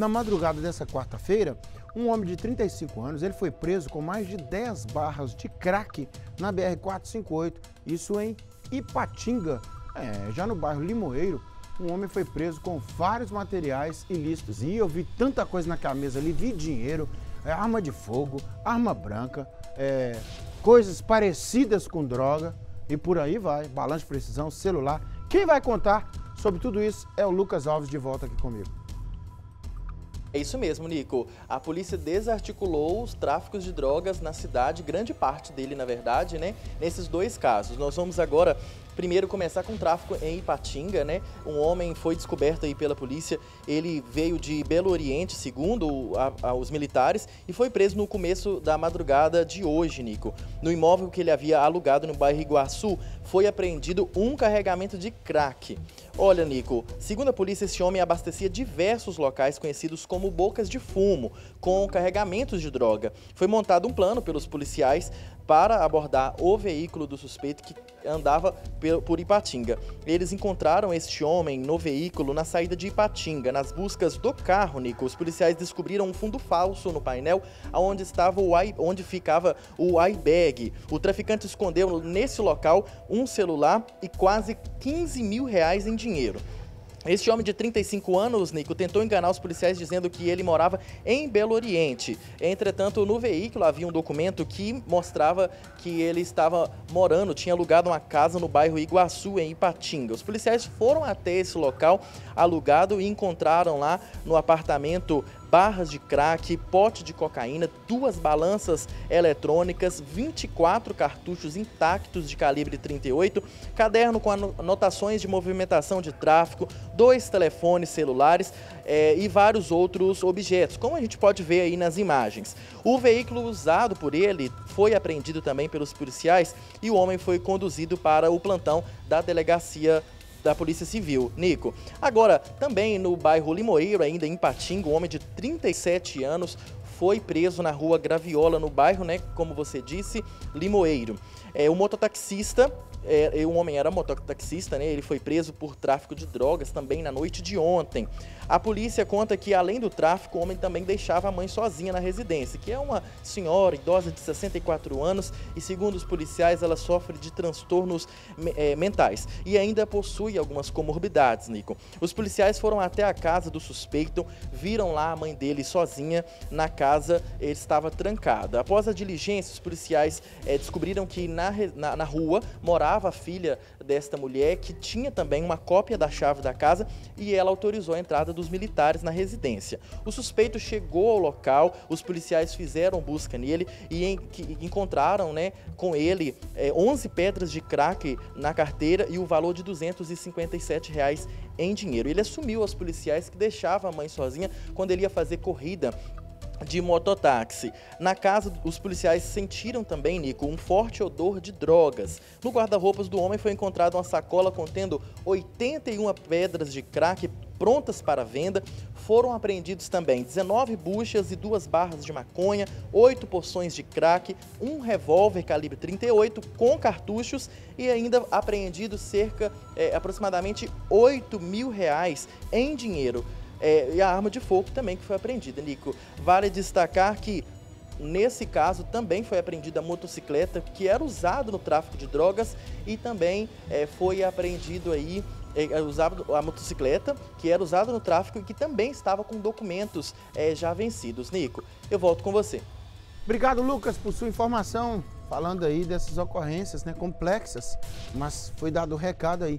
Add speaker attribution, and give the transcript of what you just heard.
Speaker 1: Na madrugada dessa quarta-feira, um homem de 35 anos ele foi preso com mais de 10 barras de crack na BR-458, isso em Ipatinga, é, já no bairro Limoeiro. Um homem foi preso com vários materiais ilícitos. E eu vi tanta coisa naquela mesa ali, vi dinheiro, é, arma de fogo, arma branca, é, coisas parecidas com droga e por aí vai, balanço de precisão, celular. Quem vai contar sobre tudo isso é o Lucas Alves de volta aqui comigo.
Speaker 2: É isso mesmo, Nico. A polícia desarticulou os tráficos de drogas na cidade, grande parte dele, na verdade, né? Nesses dois casos. Nós vamos agora primeiro começar com o tráfico em Ipatinga, né? Um homem foi descoberto aí pela polícia, ele veio de Belo Oriente, segundo a, a, os militares, e foi preso no começo da madrugada de hoje, Nico. No imóvel que ele havia alugado no bairro Iguaçu, foi apreendido um carregamento de crack. Olha, Nico, segundo a polícia, esse homem abastecia diversos locais conhecidos como bocas de fumo, com carregamentos de droga. Foi montado um plano pelos policiais para abordar o veículo do suspeito que andava por Ipatinga. Eles encontraram este homem no veículo na saída de Ipatinga. Nas buscas do carro, Nico, os policiais descobriram um fundo falso no painel onde, estava o I, onde ficava o iBag. O traficante escondeu nesse local um celular e quase 15 mil reais em dinheiro. Este homem de 35 anos, Nico, tentou enganar os policiais dizendo que ele morava em Belo Oriente. Entretanto, no veículo havia um documento que mostrava que ele estava morando, tinha alugado uma casa no bairro Iguaçu, em Ipatinga. Os policiais foram até esse local alugado e encontraram lá no apartamento barras de crack, pote de cocaína, duas balanças eletrônicas, 24 cartuchos intactos de calibre 38, caderno com anotações de movimentação de tráfico, dois telefones celulares é, e vários outros objetos, como a gente pode ver aí nas imagens. O veículo usado por ele foi apreendido também pelos policiais e o homem foi conduzido para o plantão da delegacia da Polícia Civil. Nico, agora, também no bairro Limoeiro, ainda em Patinga, um homem de 37 anos foi preso na rua Graviola, no bairro, né, como você disse, Limoeiro. É, o mototaxista é, um homem era mototaxista, né? Ele foi preso por tráfico de drogas também na noite de ontem. A polícia conta que, além do tráfico, o homem também deixava a mãe sozinha na residência, que é uma senhora idosa de 64 anos e, segundo os policiais, ela sofre de transtornos é, mentais e ainda possui algumas comorbidades, Nico. Os policiais foram até a casa do suspeito, viram lá a mãe dele sozinha na casa, ele estava trancada. Após a diligência, os policiais é, descobriram que na, na, na rua morava a filha desta mulher, que tinha também uma cópia da chave da casa e ela autorizou a entrada do dos militares na residência. O suspeito chegou ao local, os policiais fizeram busca nele e em, que, encontraram né, com ele é, 11 pedras de crack na carteira e o valor de 257 reais em dinheiro. Ele assumiu aos policiais que deixava a mãe sozinha quando ele ia fazer corrida de mototáxi. Na casa, os policiais sentiram também, Nico, um forte odor de drogas. No guarda-roupas do homem foi encontrada uma sacola contendo 81 pedras de crack prontas para venda. Foram apreendidos também 19 buchas e duas barras de maconha, oito porções de crack, um revólver calibre 38 com cartuchos e ainda apreendido cerca, é, aproximadamente 8 mil reais em dinheiro. É, e a arma de fogo também que foi apreendida, Nico. Vale destacar que Nesse caso, também foi apreendida a motocicleta que era usada no tráfico de drogas e também é, foi apreendido aí é, é usava a motocicleta que era usada no tráfico e que também estava com documentos é, já vencidos. Nico, eu volto com você.
Speaker 1: Obrigado, Lucas, por sua informação, falando aí dessas ocorrências né, complexas, mas foi dado o recado aí.